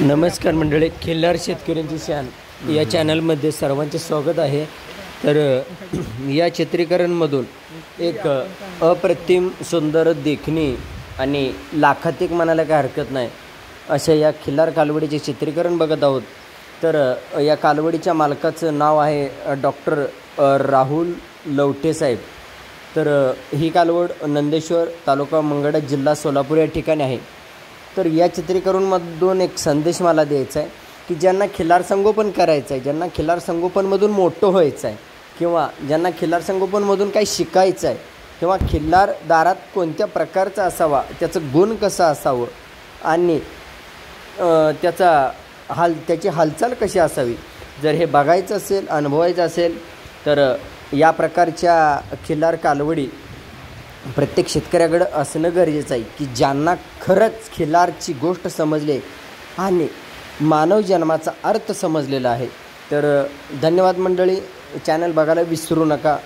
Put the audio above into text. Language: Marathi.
नमस्कार मंडळी खिल्लार शेतकऱ्यांची शान. या चॅनलमध्ये सर्वांचे स्वागत आहे. तर या चित्रीकरणमधून एक अप्रतिम सुंदर देखणी आणि लाखात एक म्हणायला काय हरकत नाही अशा या खिल्लार कालवडीचे चित्रीकरण बघत आहोत. तर या कालवडीच्या मालकाचं नाव आहे डॉक्टर राहुल लवटे साहेब. तर ही कालवड नंदेश्वर तालुका मंगळा जिल्हा सोलापूर या ठिकाणी आहे. तर या चित्रीकरणमधून एक संदेश मला द्यायचा आहे की ज्यांना खिलार संगोपन करायचं आहे ज्यांना खिलार संगोपनमधून मोठं व्हायचं आहे किंवा ज्यांना खिल्लार संगोपनमधून काही शिकायचं आहे किंवा खिल्लार दारात कोणत्या प्रकारचा असावा त्याचं गुण कसं असावं आणि त्याचा हाल त्याची हालचाल कशी असावी जर हे बघायचं असेल अनुभवायचं असेल तर या प्रकारच्या खिल्लार कालवडी प्रत्येक शेतकऱ्याकडं असणं गरजेचं आहे की ज्यांना खरंच खिलारची गोष्ट समजली आणि मानव जन्माचा अर्थ समजलेला आहे. तर धन्यवाद मंडळी. चॅनल बघायला विसरू नका.